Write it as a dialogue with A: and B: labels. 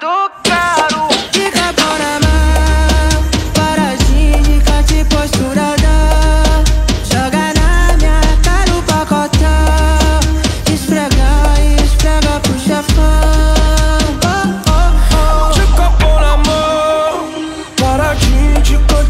A: do caro. Fica por para gíndica te posturada. Joga na minha cara o pacotão. Esfrega, esfrega pro chefão. Oh, oh, oh.
B: Fica por para gíndica te